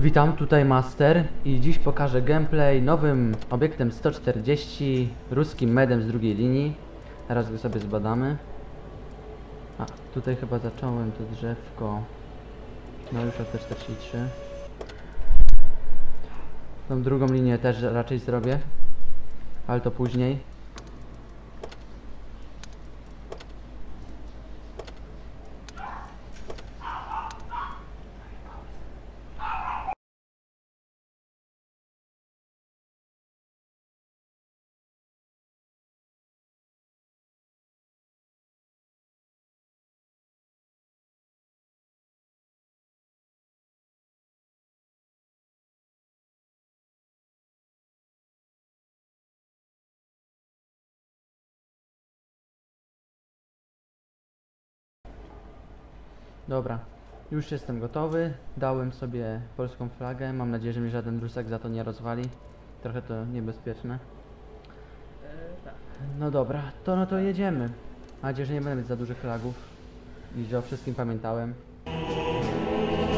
Witam, tutaj Master i dziś pokażę gameplay nowym obiektem 140 ruskim medem z drugiej linii. Teraz go sobie zbadamy. A, tutaj chyba zacząłem to drzewko. No już od T43. Tą drugą linię też raczej zrobię, ale to później. Dobra, już jestem gotowy. Dałem sobie polską flagę. Mam nadzieję, że mi żaden rusek za to nie rozwali. Trochę to niebezpieczne. No dobra, to no to jedziemy. Mam nadzieję, że nie będę mieć za dużych flagów. I że o wszystkim pamiętałem.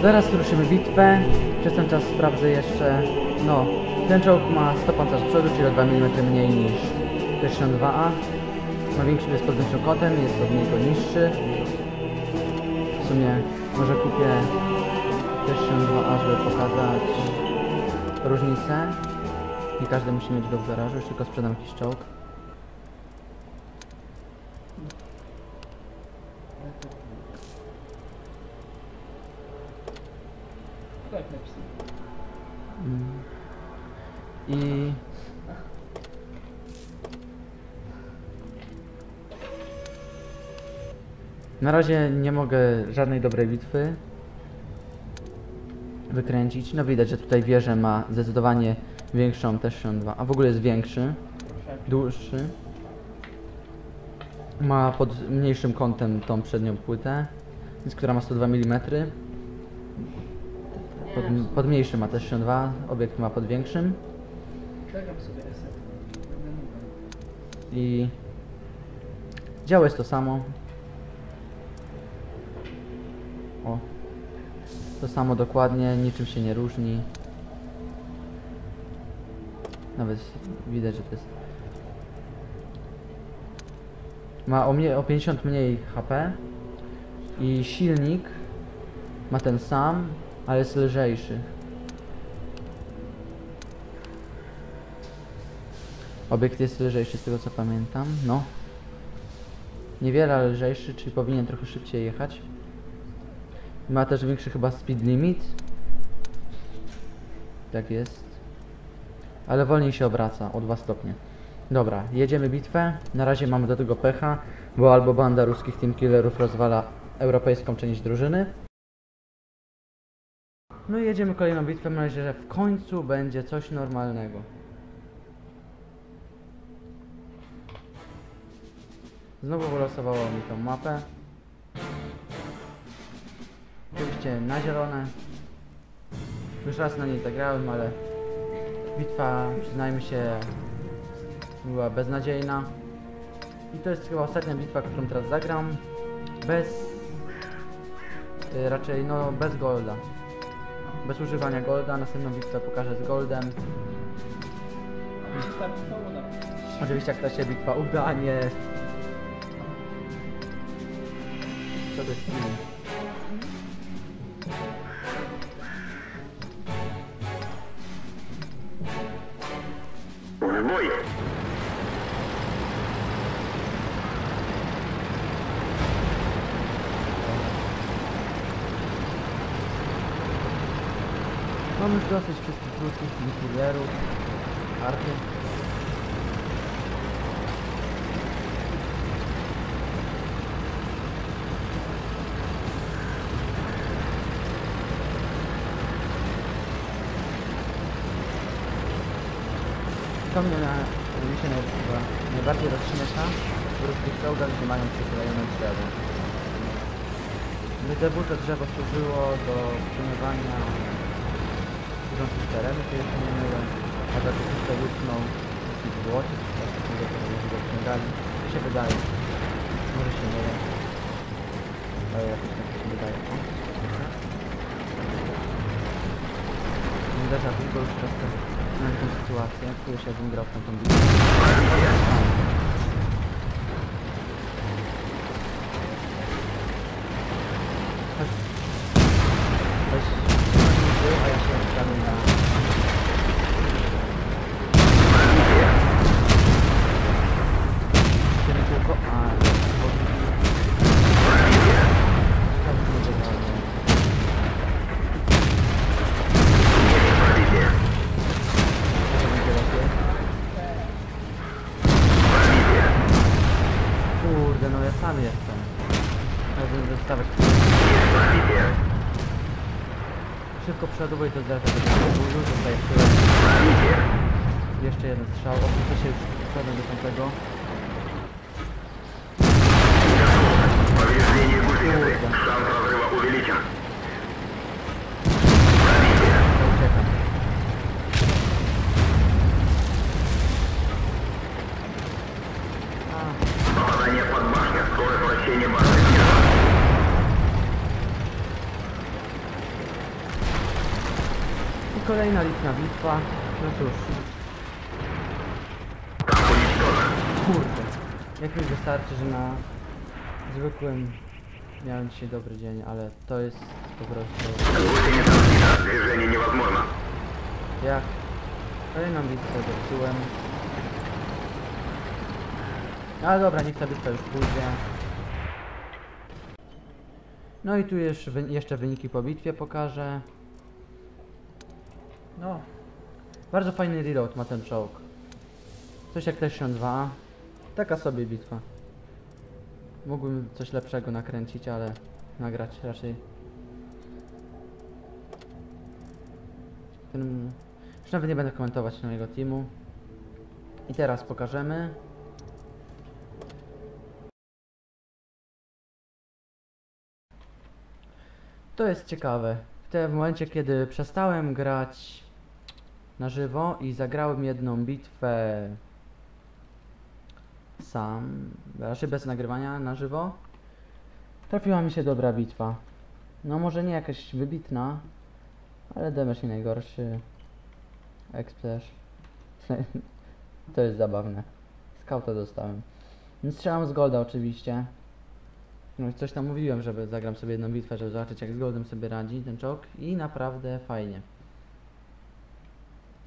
Zaraz ruszymy bitwę. Przez ten czas sprawdzę jeszcze. No, ten czołg ma 100 pancerz przodu, czyli o 2 mm mniej niż T-62A. Ma większy, jest pod kotem, jest od niego niższy. Sumie może kupię T-62A, żeby pokazać różnicę. Nie każdy musi mieć go w garażu, już tylko sprzedam jakiś czołg. Tak napisane. Mm. I na razie nie mogę żadnej dobrej bitwy wykręcić. No widać, że tutaj wieżę ma zdecydowanie większą też 2, a w ogóle jest większy, dłuższy. Ma pod mniejszym kątem tą przednią płytę, więc która ma 102 mm. Pod, pod mniejszym ma też 2, obiekt ma pod większym. I działo jest to samo. O. To samo dokładnie, niczym się nie różni. Nawet widać, że to jest. Ma o, mnie, o 50 mniej HP i silnik ma ten sam, ale jest lżejszy. Obiekt jest lżejszy z tego co pamiętam, no. Niewiele lżejszy, czyli powinien trochę szybciej jechać. Ma też większy chyba speed limit. Tak jest. Ale wolniej się obraca o 2 stopnie. Dobra, jedziemy bitwę. Na razie mamy do tego pecha, bo albo banda ruskich team killerów rozwala europejską część drużyny. No i jedziemy kolejną bitwę. Mam nadzieję, że w końcu będzie coś normalnego. Znowu wylosowało mi tą mapę. Oczywiście na zielone. Już raz na niej zagrałem, ale bitwa, przyznajmy się, była beznadziejna. I to jest chyba ostatnia bitwa, którą teraz zagram. Bez... y, raczej, no, bez golda. Bez używania golda. Następną bitwę pokażę z goldem. Oczywiście jak ta się bitwa uda, nie... Co to jest Mój. Mam już dosyć wszystkich ludzkich killerów, arty. To mnie na, się naj- chyba najbardziej rozśmiesza w ruskich czołgach, gdzie mają przyklejone drzewo. Gdyby to drzewo służyło do wstrzymywania idących terenu, to jeszcze nie myłem, a za to jeszcze łyknął jakiś błocie, czy coś takiego, to może go wciągali. Mi się wydaje. Może się mylę. Ale jakoś tak się wydaje. O, dobra. déjà vu, bo już raz tak miałem tą sytuację, czuję się jakbym grał w tą. Szybko przeładowuj to zlata, do burzu, zostaje w tyłu. Jeszcze jeden strzał, o opuszczę się już przodem do tamtego. Kurde. kolejna liczna bitwa. No cóż, Танк уничтожен. kurde. Jak mi wystarczy, że na zwykłym miałem dzisiaj dobry dzień, ale to jest po prostu Гусеница сбита. Движение невозможно. jak kolejną bitwę zepsułem. Ale dobra, niech ta bitwa już pójdzie. No i tu jeszcze, wy- jeszcze wyniki po bitwie pokażę. No, bardzo fajny reload ma ten czołg. Coś jak T-62. Taka sobie bitwa. Mógłbym coś lepszego nakręcić, ale nagrać raczej. Ten... Już nawet nie będę komentować mojego teamu. I teraz pokażemy. To jest ciekawe. W tym momencie, kiedy przestałem grać na żywo i zagrałem jedną bitwę sam, raczej bez nagrywania na żywo, trafiła mi się dobra bitwa. No może nie jakaś wybitna, ale damage nie najgorszy. Explash. To jest zabawne. Skauta dostałem. No, Strzelam z Golda oczywiście. No coś tam mówiłem, żeby zagram sobie jedną bitwę, żeby zobaczyć jak z Goldem sobie radzi ten czołg i naprawdę fajnie.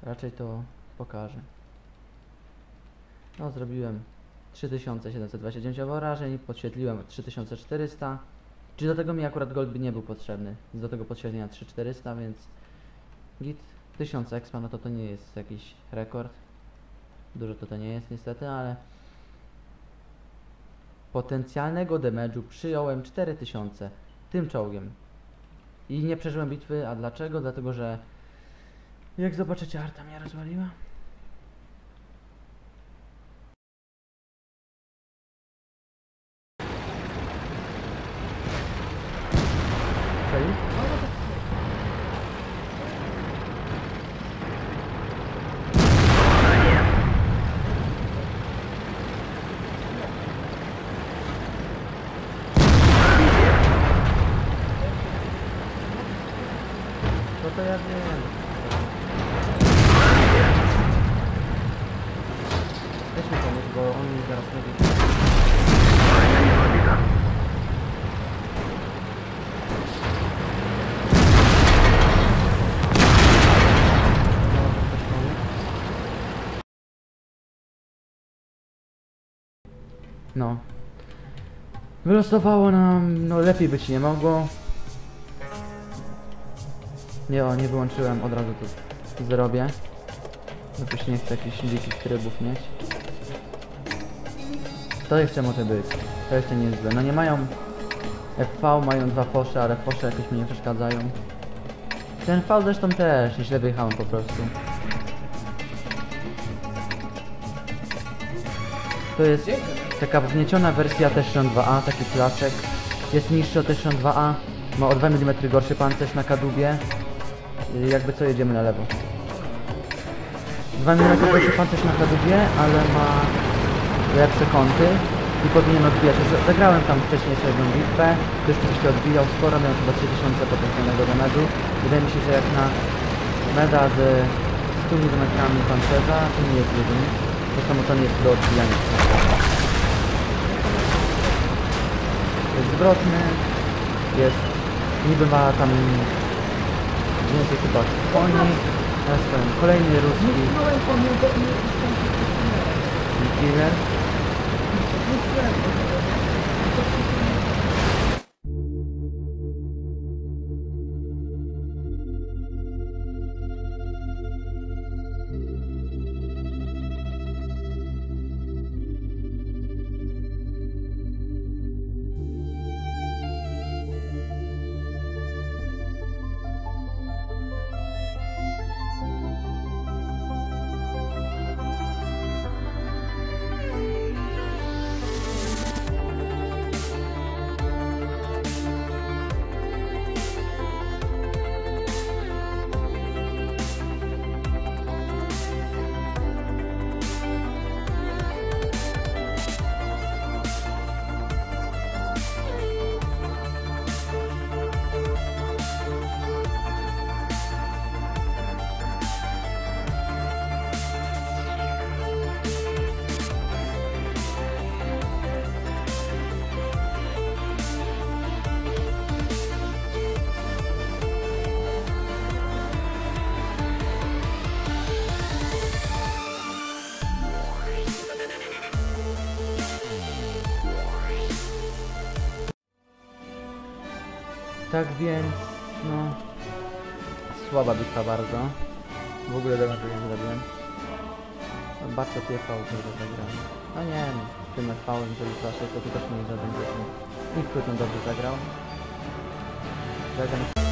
Raczej to pokażę. No zrobiłem 3729 obrażeń, podświetliłem 3400. Czy do tego mi akurat Gold by nie był potrzebny. Do tego podświetlenia 3400, więc git 1000 expa, no to to nie jest jakiś rekord. Dużo to to nie jest niestety, ale potencjalnego damage'u przyjąłem 4000 tym czołgiem. I nie przeżyłem bitwy, a dlaczego? Dlatego, że jak zobaczycie, Arta mnie rozwaliła. No to ja nie No. Wylosowało nam, no lepiej być nie mogło. Nie, o, nie wyłączyłem, od razu to zrobię. Bo się nie chcę jakichś dzikich trybów mieć. To jeszcze może być. To jeszcze nie jest złe. No nie mają... FV mają dwa fosze, ale fosze jakoś mi nie przeszkadzają. Ten V zresztą też, źle wyjechałem po prostu. To jest taka wgnieciona wersja T-62A, taki placek. Jest niższy od T-62A, ma o 2 mm gorszy pancerz na kadłubie. Jakby co jedziemy na lewo. 2 mm gorszy pancerz na kadłubie, ale ma lepsze kąty i powinien odbijać. Już zagrałem tam wcześniej jeszcze jedną bitwę, to rzeczywiście odbijał sporo, miał chyba 3000 potencjalnego damage'u. Wydaje mi się, że jak na Meda ze 100 mm pancerza, to nie jest jedyny. To samo to nie jest do odbijania. Jest zwrotny, jest, niby ma tam więcej chyba koni, teraz kolejny ruski killer. Thank you. Tak więc, no... Słaba bitwa bardzo. W ogóle tego nie zrobiłem. No, bardzo piepał, że zagrałem. No nie no, tym FV-em, żeby zawsze to też nie żaden I Krótno dobrze zagrał. Zagram